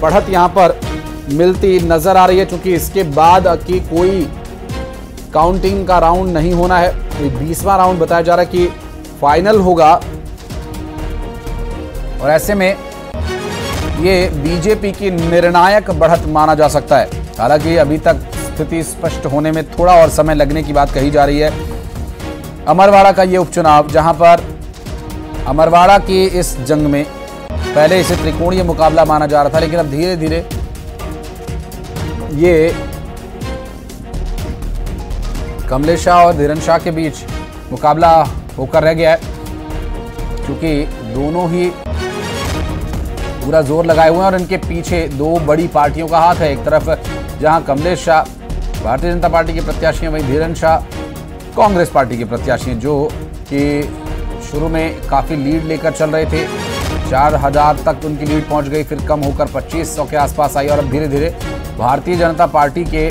बढ़त यहाँ पर मिलती नज़र आ रही है, क्योंकि इसके बाद की कोई काउंटिंग का राउंड नहीं होना है। बीसवां राउंड बताया जा रहा है कि फाइनल होगा। और ऐसे में ये बीजेपी की निर्णायक बढ़त माना जा सकता है। हालाँकि अभी तक स्थिति स्पष्ट होने में थोड़ा और समय लगने की बात कही जा रही है। अमरवाड़ा का ये उपचुनाव, जहाँ पर अमरवाड़ा की इस जंग में पहले इसे त्रिकोणीय मुकाबला माना जा रहा था, लेकिन अब धीरे धीरे ये कमलेश शाह और धीरन शाह के बीच मुकाबला होकर रह गया है, क्योंकि दोनों ही पूरा ज़ोर लगाए हुए हैं और इनके पीछे दो बड़ी पार्टियों का हाथ है। एक तरफ़ जहाँ कमलेश शाह भारतीय जनता पार्टी के प्रत्याशी हैं, वहीं धीरन शाह कांग्रेस पार्टी के प्रत्याशी हैं, जो कि शुरू में काफ़ी लीड लेकर चल रहे थे। चार हज़ार तक उनकी लीड पहुँच गई, फिर कम होकर पच्चीस सौ के आसपास आई और अब धीरे धीरे भारतीय जनता पार्टी के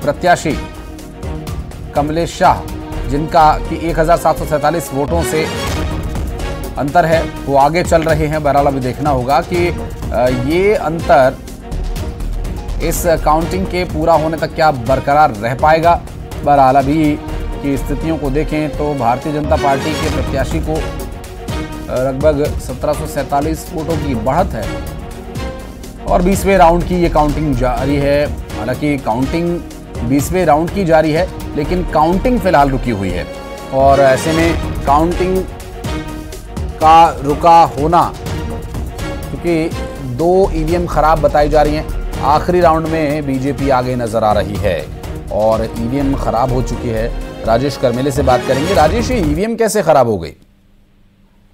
प्रत्याशी कमलेश शाह, जिनका कि एक हज़ार सात सौ सैंतालीस वोटों से अंतर है, वो आगे चल रहे हैं। बहरहाल अभी देखना होगा कि ये अंतर इस काउंटिंग के पूरा होने तक क्या बरकरार रह पाएगा? बहरहाल अभी की स्थितियों को देखें तो भारतीय जनता पार्टी के प्रत्याशी को लगभग सत्रह वोटों की बढ़त है। और बीसवें राउंड की ये काउंटिंग जारी है। हालाँकि काउंटिंग बीसवें राउंड की जारी है, लेकिन काउंटिंग फ़िलहाल रुकी हुई है। और ऐसे में काउंटिंग का रुका होना, क्योंकि दो ईवीएम खराब बताई जा रही हैं। आखिरी राउंड में बीजेपी आगे नज़र आ रही है और ईवीएम खराब हो चुकी है। राजेश करमेले से बात करेंगे। राजेश, ये ईवीएम कैसे खराब हो गई?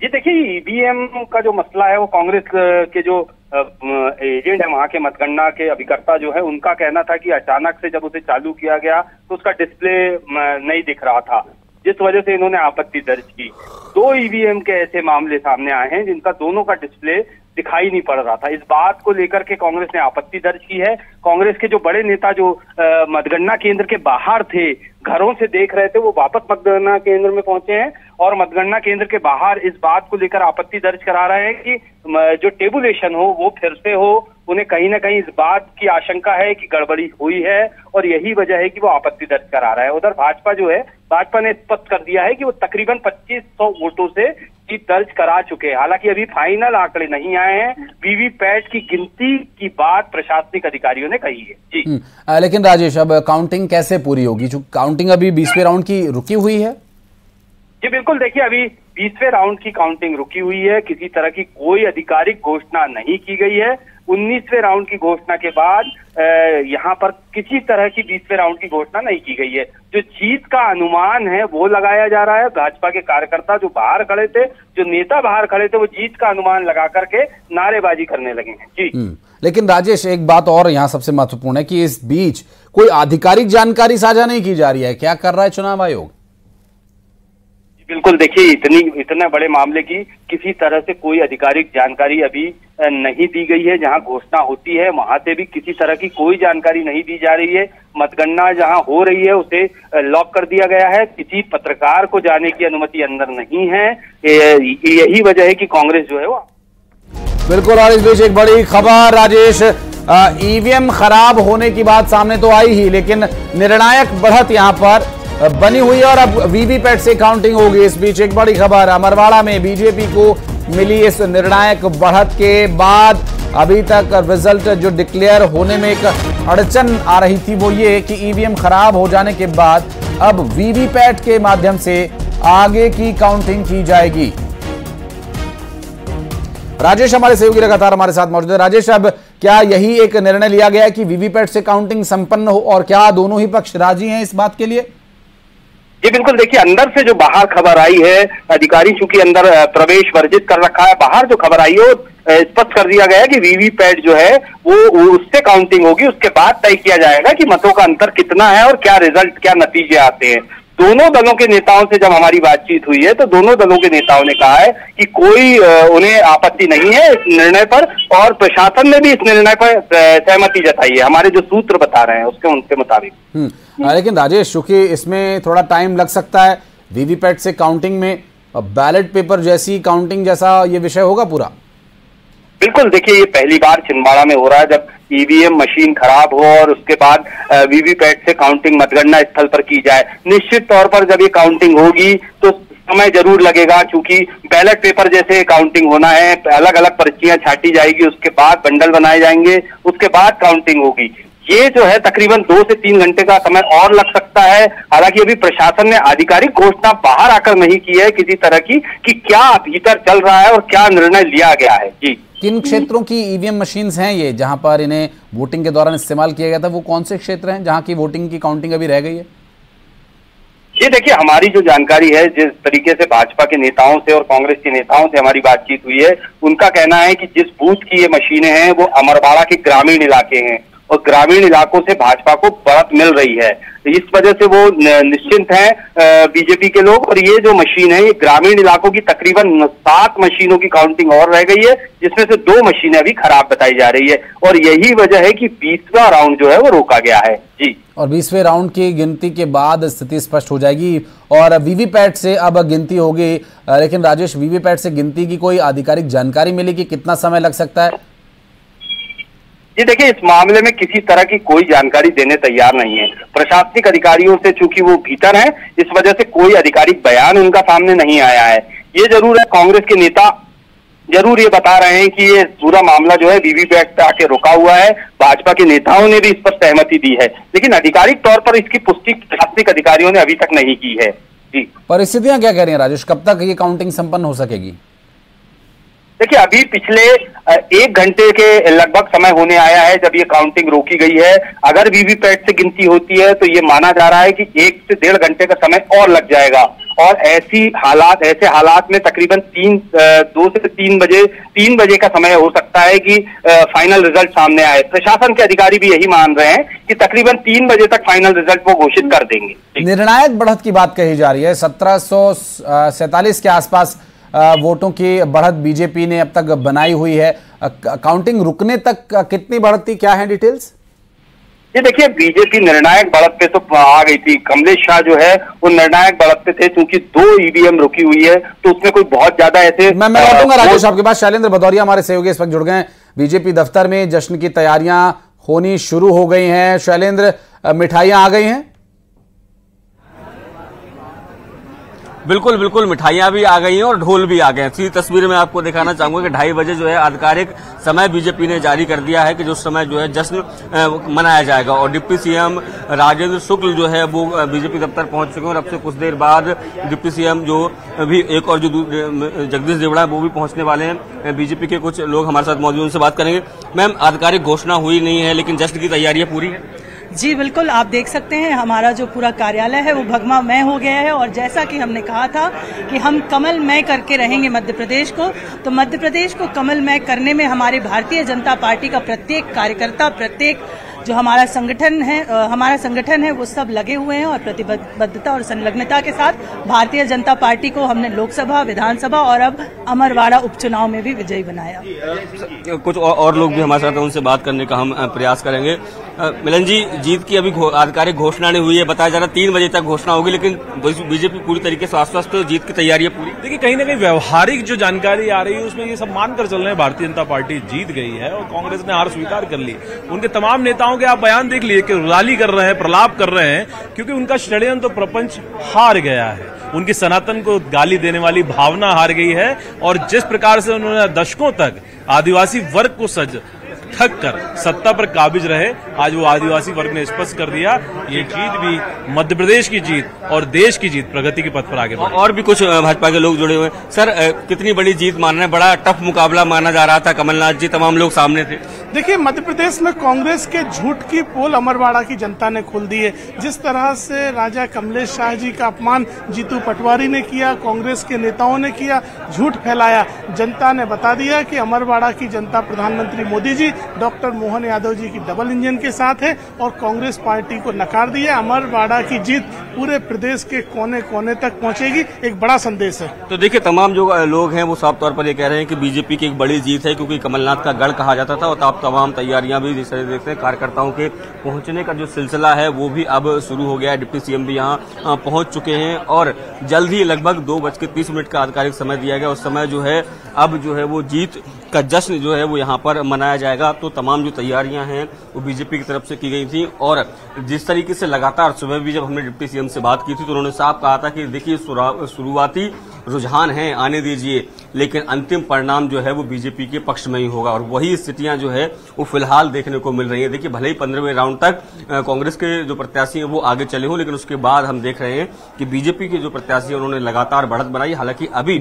ये देखिए ईवीएम का जो मसला है, वो कांग्रेस के जो एजेंट है, वहाँ के मतगणना के अभिकर्ता जो है, उनका कहना था कि अचानक से जब उसे चालू किया गया तो उसका डिस्प्ले नहीं दिख रहा था, जिस वजह से इन्होंने आपत्ति दर्ज की। दो ईवीएम के ऐसे मामले सामने आए हैं, जिनका दोनों का डिस्प्ले दिखाई नहीं पड़ रहा था। इस बात को लेकर के कांग्रेस ने आपत्ति दर्ज की है। कांग्रेस के जो बड़े नेता, जो मतगणना केंद्र के बाहर थे, घरों से देख रहे थे, वो वापस मतगणना केंद्र में पहुँचे हैं और मतगणना केंद्र के बाहर इस बात को लेकर आपत्ति दर्ज करा रहे हैं कि जो टेबुलेशन हो, वो फिर से हो। उन्हें कहीं ना कहीं इस बात की आशंका है कि गड़बड़ी हुई है और यही वजह है कि वो आपत्ति दर्ज करा रहा है। उधर भाजपा जो है, भाजपा ने स्पष्ट कर दिया है कि वो तकरीबन 2500 वोटों से जीत दर्ज करा चुके हैं। हालाँकि अभी फाइनल आंकड़े नहीं आए हैं। वीवीपैट की गिनती की बात प्रशासनिक अधिकारियों ने कही है। जी। आ, लेकिन राजेश अब काउंटिंग कैसे पूरी होगी? जो काउंटिंग अभी बीसवें राउंड की रुकी हुई है। जी बिल्कुल। देखिए अभी बीसवें राउंड की काउंटिंग रुकी हुई है। किसी तरह की कोई आधिकारिक घोषणा नहीं की गई है। उन्नीसवें राउंड की घोषणा के बाद यहाँ पर किसी तरह की बीसवें राउंड की घोषणा नहीं की गई है। जो जीत का अनुमान है वो लगाया जा रहा है। भाजपा के कार्यकर्ता जो बाहर खड़े थे जो नेता बाहर खड़े थे वो जीत का अनुमान लगा करके नारेबाजी करने लगे हैं। जी। हम्म, लेकिन राजेश एक बात और यहाँ सबसे महत्वपूर्ण है कि इस बीच कोई आधिकारिक जानकारी साझा नहीं की जा रही है। क्या कर रहा है चुनाव आयोग? बिल्कुल देखिए, इतनी, इतने बड़े मामले की किसी तरह से कोई आधिकारिक जानकारी अभी नहीं दी गई है। जहाँ घोषणा होती है, वहाँ से भी किसी तरह की कोई जानकारी नहीं दी जा रही है। मतगणना जहाँ हो रही है, उसे लॉक कर दिया गया है। किसी पत्रकार को जाने की अनुमति अंदर नहीं है। यही वजह है कि कांग्रेस जो है वो बिल्कुल, और इस बीच एक बड़ी खबर, राजेश ईवीएम खराब होने की बात सामने तो आई ही, लेकिन निर्णायक बढ़त यहाँ पर बनी हुई और अब वीवीपैट से काउंटिंग होगी इस बीच। एक बड़ी खबर, अमरवाड़ा में बीजेपी को मिली इस निर्णायक बढ़त के बाद। अभी तक रिज़ल्ट जो डिक्लेयर होने में एक अड़चन आ रही थी वो ये कि ईवीएम खराब हो जाने के बाद अब वीवीपैट के माध्यम से आगे की काउंटिंग की जाएगी। राजेश हमारे सहयोगी लगातार हमारे साथ मौजूद है। राजेश, अब क्या यही एक निर्णय लिया गया है कि वीवीपैट से काउंटिंग संपन्न हो और क्या दोनों ही पक्ष राज़ी हैं इस बात के लिए? जी बिल्कुल देखिए, अंदर से जो बाहर खबर आई है, अधिकारी चूँकि अंदर प्रवेश वर्जित कर रखा है, बाहर जो खबर आई है स्पष्ट कर दिया गया है कि वीवीपैट जो है वो उससे काउंटिंग होगी, उसके बाद तय किया जाएगा कि मतों का अंतर कितना है और क्या रिज़ल्ट, क्या नतीजे आते हैं। दोनों दलों के नेताओं से जब हमारी बातचीत हुई है तो दोनों दलों के नेताओं ने कहा है कि कोई उन्हें आपत्ति नहीं है इस निर्णय पर और प्रशासन ने भी इस निर्णय पर सहमति जताई है। हमारे जो सूत्र बता रहे हैं उसके उनके मुताबिक। हम्म, लेकिन राजेश चूँकि इसमें थोड़ा टाइम लग सकता है वीवीपैट से काउंटिंग में बैलेट पेपर जैसी काउंटिंग जैसा ये विषय होगा पूरा? बिल्कुल, देखिए, ये पहली बार छिंदवाड़ा में हो रहा है, जब ईवीएम मशीन खराब हो और उसके बाद वीवीपैट से काउंटिंग मतगणना स्थल पर की जाए। निश्चित तौर पर जब ये काउंटिंग होगी तो समय ज़रूर लगेगा, क्योंकि बैलेट पेपर जैसे काउंटिंग होना है अलग अलग पर्चियाँ छाटी जाएगी, उसके बाद बंडल बनाए जाएँगे, उसके बाद काउंटिंग होगी। ये जो है, तकरीबन दो से तीन घंटे का समय और लग सकता है। हालाँकि अभी प्रशासन ने आधिकारिक घोषणा बाहर आकर नहीं की है किसी तरह की, कि क्या भीतर चल रहा है और क्या निर्णय लिया गया है। जी। किन क्षेत्रों की ईवीएम मशीन्स हैं ये, जहाँ पर इन्हें वोटिंग के दौरान इस्तेमाल किया गया था, वो कौन से क्षेत्र हैं, जहाँ की वोटिंग की काउंटिंग अभी रह गई है? ये देखिए, हमारी जो जानकारी है, जिस तरीके से भाजपा के नेताओं से और कांग्रेस के नेताओं से हमारी बातचीत हुई है, उनका कहना है कि जिस बूथ की ये मशीनें हैं, वो अमरवाड़ा के ग्रामीण इलाके हैं। और ग्रामीण इलाकों से भाजपा को बढ़त मिल रही है। इस वजह से वो निश्चिंत हैं बीजेपी के लोग। और ये जो मशीन है, ये ग्रामीण इलाकों की तकरीबन सात मशीनों की काउंटिंग और रह गई है, जिसमें से दो मशीनें अभी खराब बताई जा रही है। और यही वजह है कि बीसवा राउंड जो है, वो रोका गया है। जी। और बीसवें राउंड की गिनती के बाद स्थिति स्पष्ट हो जाएगी। और वीवीपैट से अब गिनती होगी। लेकिन राजेश, वीवीपैट से गिनती की कोई आधिकारिक जानकारी मिली कि कितना समय लग सकता है? जी देखिए, इस मामले में किसी तरह की कोई जानकारी देने तैयार नहीं है। प्रशासनिक अधिकारियों से चूँकि वो भीतर हैं, इस वजह से कोई आधिकारिक बयान उनका सामने नहीं आया है। ये ज़रूर है, कांग्रेस के नेता ज़रूर ये बता रहे हैं कि ये पूरा मामला जो है वीवीपैट पे आके रुका हुआ है। भाजपा के नेताओं ने भी इस पर सहमति दी है। लेकिन आधिकारिक तौर पर इसकी पुष्टि प्रशासनिक अधिकारियों ने अभी तक नहीं की है। जी। परिस्थितियाँ क्या कह रही हैं, राजेश? कब तक ये काउंटिंग संपन्न हो सकेगी? देखिए, अभी पिछले एक घंटे के लगभग समय होने आया है जब ये काउंटिंग रोकी गई है। अगर वीवीपैट से गिनती होती है तो ये माना जा रहा है कि एक से डेढ़ घंटे का समय और लग जाएगा। और ऐसी हालात, ऐसे हालात में तकरीबन तीन दो से तीन बजे तीन बजे का समय हो सकता है कि फाइनल रिज़ल्ट सामने आए। प्रशासन के अधिकारी भी यही मान रहे हैं कि तकरीबन तीन बजे तक फाइनल रिज़ल्ट वो घोषित कर देंगे। निर्णायक बढ़त की बात कही जा रही है। सत्रह के आसपास वोटों की बढ़त बीजेपी ने अब तक बनाई हुई है। काउंटिंग रुकने तक कितनी बढ़त थी क्या है डिटेल्स ये देखिए बीजेपी निर्णायक बढ़त पे तो आ गई थी। कमलेश शाह जो है वो निर्णायक बढ़त पे थे क्योंकि दो ईवीएम रुकी हुई है तो उसमें कोई बहुत ज़्यादा ऐसे मैं मैं लौटूँगा राजेश आपके पास। शैलेंद्र भदौरिया हमारे सहयोगी इस वक्त जुड़ गए बीजेपी दफ्तर में जश्न की तैयारियाँ होनी शुरू हो गई हैं। शैलेंद्र मिठाइयाँ आ गई हैं? बिल्कुल बिल्कुल, मिठाइयाँ भी आ गई हैं और ढोल भी आ गए हैं। सीधी तस्वीर में आपको दिखाना चाहूँगा कि ढाई बजे जो है आधिकारिक समय बीजेपी ने जारी कर दिया है कि जो समय जो है जश्न मनाया जाएगा। और डिप्टी सीएम राजेंद्र शुक्ल जो है वो बीजेपी दफ्तर पहुँच चुके हैं और अब से कुछ देर बाद डिप्टी सीएम जो भी एक और जो जगदीश देवड़ा वो भी पहुँचने वाले हैं। बीजेपी के कुछ लोग हमारे साथ मौजूद उनसे बात करेंगे। मैम, आधिकारिक घोषणा हुई नहीं है, लेकिन जश्न की तैयारियाँ पूरी? है जी, बिल्कुल, आप देख सकते हैं, हमारा जो पूरा कार्यालय है, वो भगमा भगवामय हो गया है और जैसा कि हमने कहा था कि हम कमल कमलमय करके रहेंगे मध्य प्रदेश को तो मध्य प्रदेश को कमलमय करने में हमारे भारतीय जनता पार्टी का प्रत्येक कार्यकर्ता, प्रत्येक जो हमारा संगठन है हमारा संगठन है, वो सब लगे हुए हैं और प्रतिबद्धता और संलग्नता के साथ भारतीय जनता पार्टी को हमने लोकसभा विधानसभा और अब अमरवाड़ा उपचुनाव में भी विजयी बनाया। कुछ और और लोग भी हमारे साथ उनसे बात करने का हम प्रयास करेंगे। मिलन जी जीत की अभी आधिकारिक घोषणा नहीं हुई है बताया जा रहा है तीन बजे तक घोषणा होगी लेकिन बीजेपी पूरी तरीके से आश्वस्त है जीत की तैयारियाँ पूरी। देखिए कहीं ना कहीं व्यवहारिक जो जानकारी आ रही है उसमें ये सब मानकर चल रहे हैं भारतीय जनता पार्टी जीत गई है और कांग्रेस ने हार स्वीकार कर ली। उनके तमाम नेताओं के आप बयान देख लिए कि रैली कर रहे हैं प्रलाप कर रहे हैं क्योंकि उनका षड्यंत्र तो प्रपंच हार गया है। उनकी सनातन को गाली देने वाली भावना हार गई है और जिस प्रकार से उन्होंने दशकों तक आदिवासी वर्ग को सज, ठग कर सत्ता पर काबिज रहे, आज वो आदिवासी वर्ग ने स्पष्ट कर दिया, ये जीत भी मध्य प्रदेश की जीत और देश की जीत प्रगति के पथ पर आगे बढ़े। और भी कुछ भाजपा के लोग जुड़े हुए सर कितनी बड़ी जीत मान रहे हैं? बड़ा टफ मुकाबला माना जा रहा था। कमलनाथ जी तमाम लोग सामने थे। देखिए, मध्य प्रदेश में कांग्रेस के झूठ की पोल अमरवाड़ा की जनता ने खोल दी है। जिस तरह से राजा कमलेश शाह जी का अपमान जीतू पटवारी ने किया, कांग्रेस के नेताओं ने किया, झूठ फैलाया। जनता ने बता दिया कि अमरवाड़ा की जनता प्रधानमंत्री मोदी जी, डॉक्टर मोहन यादव जी की डबल इंजन के साथ है और कांग्रेस पार्टी को नकार दिया अमरवाड़ा की जीत पूरे प्रदेश के कोने कोने तक पहुंचेगी, एक बड़ा संदेश है। तो देखिए, तमाम जो लोग हैं, वो साफ़ तौर पर ये कह रहे हैं कि बीजेपी की एक बड़ी जीत है, क्योंकि कमलनाथ का गढ़ कहा जाता था और तमाम तैयारियाँ भी जिस तरह देखते हैं, कार्यकर्ताओं के पहुँचने का जो सिलसिला है, वो भी अब शुरू हो गया है। डिप्टी सीएम भी यहाँ पहुँच चुके हैं और जल्द ही लगभग दो बज के तीस मिनट का आधिकारिक समय दिया गया। उस समय जो है, अब जो है वो जीत का जश्न जो है वो यहाँ पर मनाया जाएगा। तो तमाम जो तैयारियाँ हैं वो बीजेपी की तरफ़ से की गई थी और जिस तरीके से लगातार सुबह भी जब हमने डिप्टी सीएम से बात की थी तो उन्होंने साफ़ कहा था कि देखिए शुरुआती रुझान है आने दीजिए लेकिन अंतिम परिणाम जो है वो बीजेपी के पक्ष में ही होगा और वही स्थितियाँ जो है वो फ़िलहाल देखने को मिल रही है। देखिए भले ही पंद्रहवें राउंड तक कांग्रेस के जो प्रत्याशी हैं वो आगे चले हों लेकिन उसके बाद हम देख रहे हैं कि बीजेपी के जो प्रत्याशी हैं उन्होंने लगातार बढ़त बनाई। हालाँकि अभी